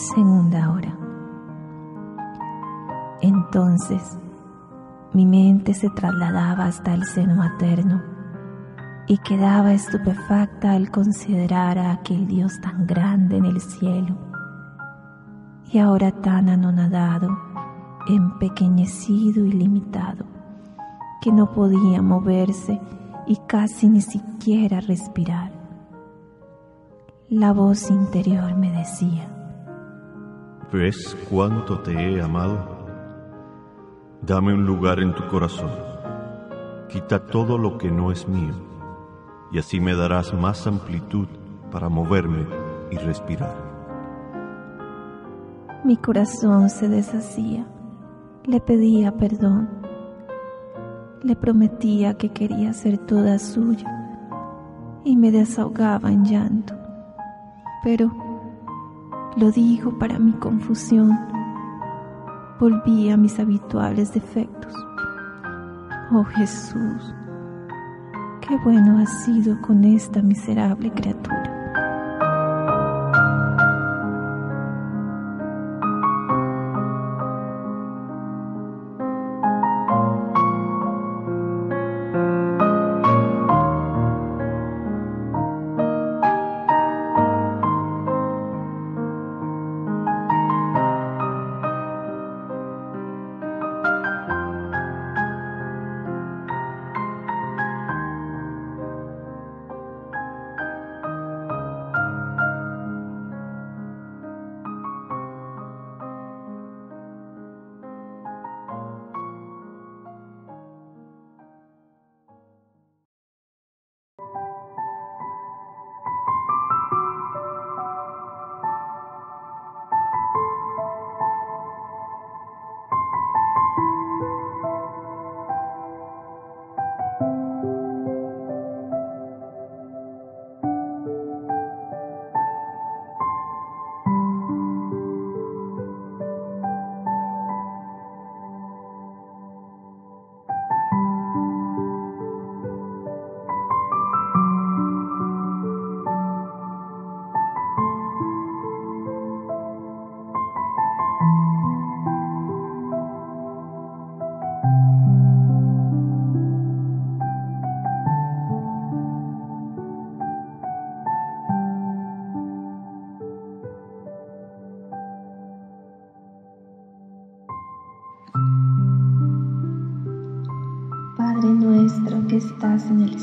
Segunda hora. Entonces mi mente se trasladaba hasta el seno materno y quedaba estupefacta al considerar a aquel Dios tan grande en el cielo y ahora tan anonadado, empequeñecido y limitado, que no podía moverse y casi ni siquiera respirar. La voz interior me decía, ¿ves cuánto te he amado? Dame un lugar en tu corazón, quita todo lo que no es mío y así me darás más amplitud para moverme y respirar. Mi corazón se deshacía, le pedía perdón, le prometía que quería ser toda suya y me desahogaba en llanto, pero lo digo para mi confusión, volví a mis habituales defectos. Oh Jesús, qué bueno ha sido con esta miserable criatura.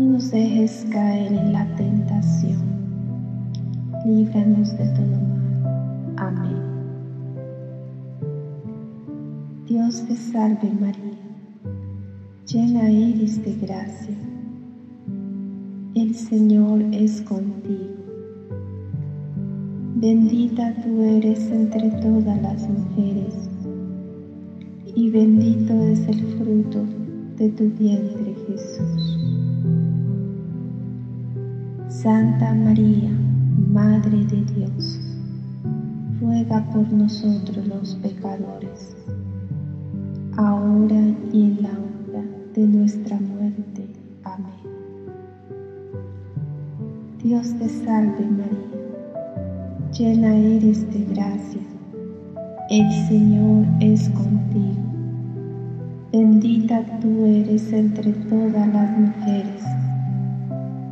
No nos dejes caer en la tentación. Líbranos de todo mal. Amén. Dios te salve María, llena eres de gracia. El Señor es contigo. Bendita tú eres entre todas las mujeres y bendito es el fruto de tu vientre Jesús. Santa María, Madre de Dios, ruega por nosotros los pecadores, ahora y en la hora de nuestra muerte. Amén. Dios te salve María, llena eres de gracia, el Señor es contigo Bendita tú eres entre todas las mujeres,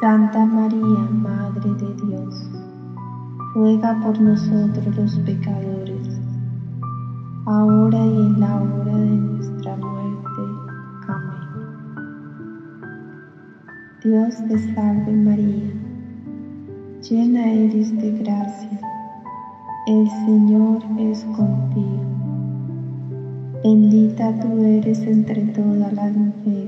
Santa María, Madre de Dios, ruega por nosotros los pecadores, ahora y en la hora de nuestra muerte. Amén. Dios te salve María, llena eres de gracia, el Señor es contigo. Bendita tú eres entre todas las mujeres,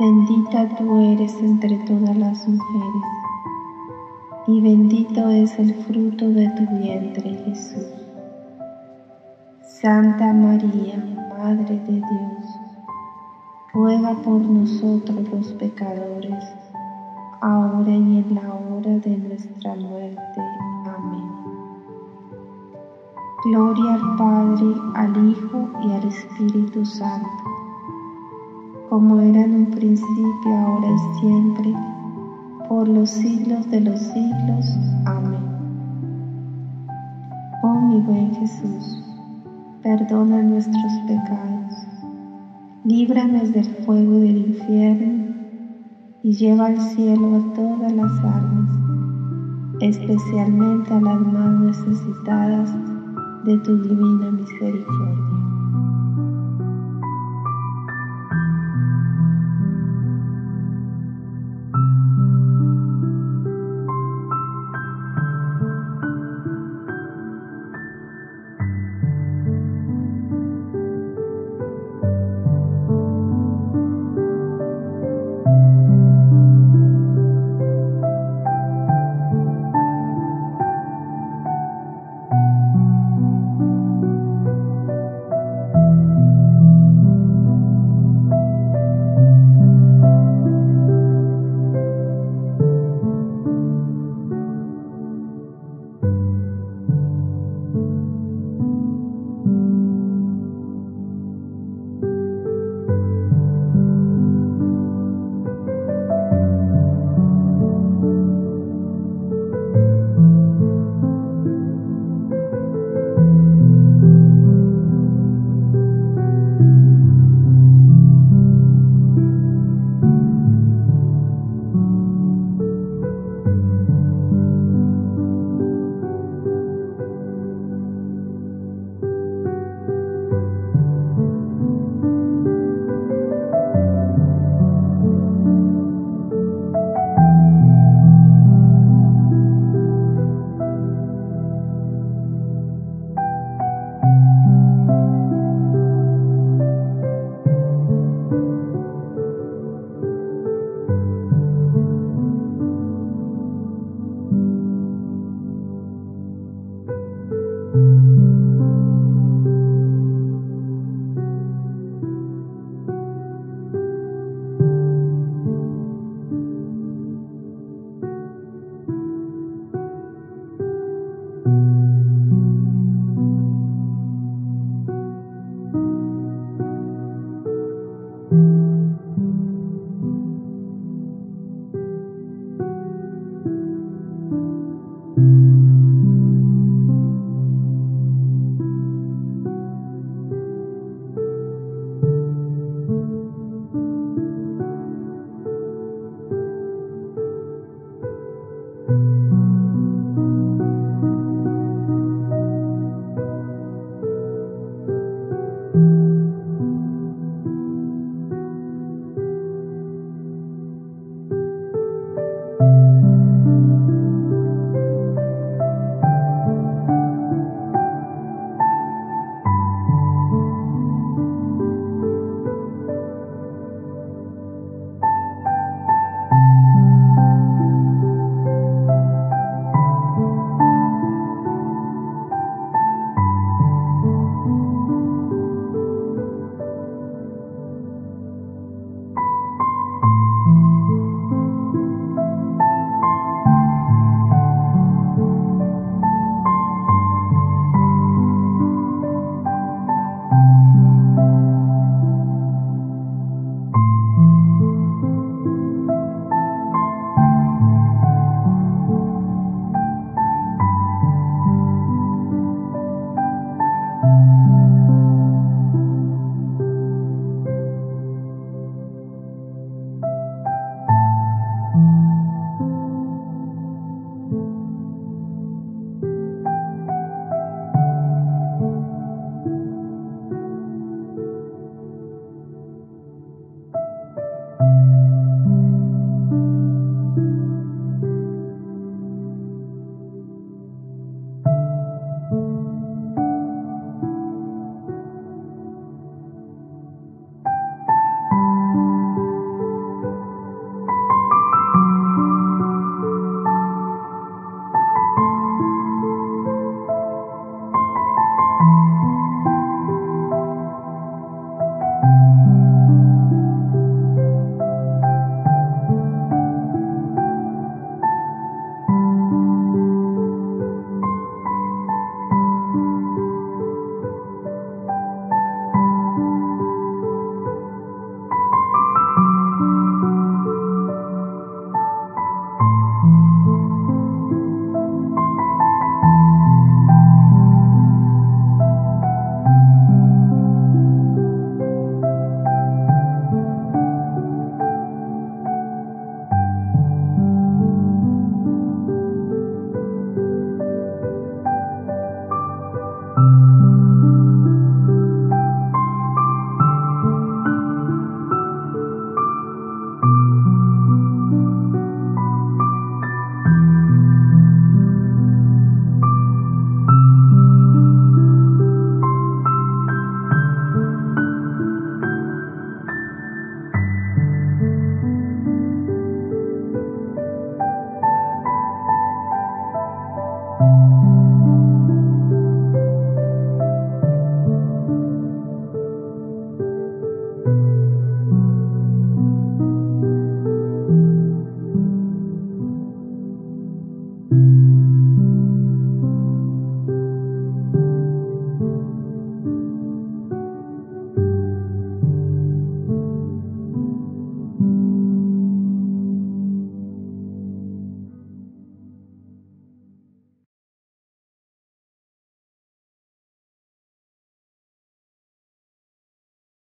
Bendita tú eres entre todas las mujeres, y bendito es el fruto de tu vientre, Jesús. Santa María, Madre de Dios, ruega por nosotros los pecadores, ahora y en la hora de nuestra muerte. Amén. Gloria al Padre, al Hijo y al Espíritu Santo, como era en un principio, ahora y siempre, por los siglos de los siglos. Amén. Oh mi buen Jesús, perdona nuestros pecados, líbranos del fuego del infierno y lleva al cielo a todas las almas, especialmente a las más necesitadas de tu divina misericordia.